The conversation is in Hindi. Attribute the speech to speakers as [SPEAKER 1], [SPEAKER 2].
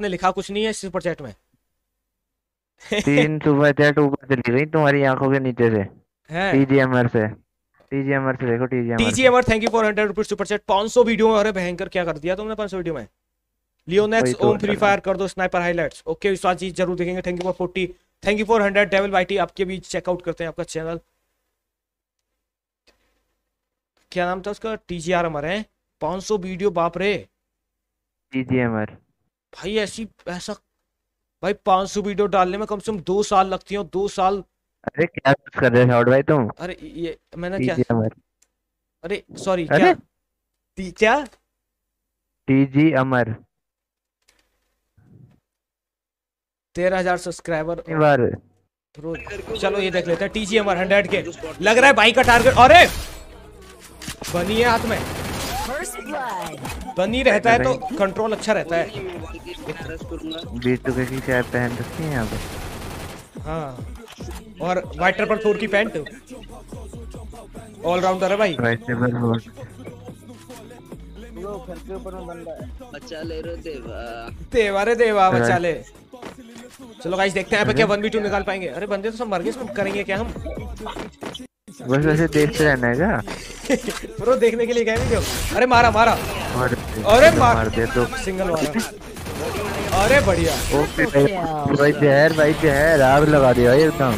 [SPEAKER 1] आपने लिखा कुछ नहीं है सुपर चैट में?
[SPEAKER 2] तीन सुपर चैट ऊपर चली गई तुम्हारी आँखों के नीचे से। टीजीएमआर से। टीजीएमआर से देखो TGMR
[SPEAKER 1] TGMR thank you for 100 rupees super chat 500 video में अरे भयंकर क्या कर दिया तुमने 500 वीडियो में? लियोनेक्स ओम फ्री फायर कर दो स्नाइपर हाइलाइट्स ओके विश्वास जी ज़रूर देखेंगे। Thank you for 40 thank you for 100 Devil YT आपके भी चेकआउट करते हैं आपका चैनल क्या नाम था उसका? टीजीआर हमारे हैं। 500 वीडियो बाप रे।
[SPEAKER 2] टीजीएमआर
[SPEAKER 1] भाई ऐसी ऐसा भाई 500 वीडियो डालने में कम से कम दो साल लगती है दो साल
[SPEAKER 2] अरे क्या कर रहे हो भाई तुम?
[SPEAKER 1] अरे ये मैंने क्या अरे सॉरी क्या? टी क्या?
[SPEAKER 2] टीजी अमर
[SPEAKER 1] तेरह हज़ार सब्सक्राइबर चलो ये देख लेते हैं टीजी अमर हंड्रेड के लग रहा है भाई का टारगेट अरे! बनी है हाथ में। बनी रहता है तो कंट्रोल अच्छा रहता है।
[SPEAKER 2] बीटू की शायद पहन रखी है यहाँ पे
[SPEAKER 1] हाँ। और व्हाइट ट्रिपल फोर की पैंट। ऑलराउंडर है भाई।
[SPEAKER 3] बच्चा ले रो देवा
[SPEAKER 1] देवा रे देवा बच्चा ले चलो। गाइस देखते हैं अब क्या वन बी टू निकाल पाएँगे। अरे बंदे तो सब मर गए इसमें करेंगे क्या हम?
[SPEAKER 2] बस वैसे देखते रहना है क्या?
[SPEAKER 1] ब्रो देखने के लिए गए क्यों? अरे मारा मारा। अरे मार, दे तो। सिंगल मारा अरे बढ़िया।
[SPEAKER 2] ओके भाई जहर भाई जहर। आग लगा दिया एकदम।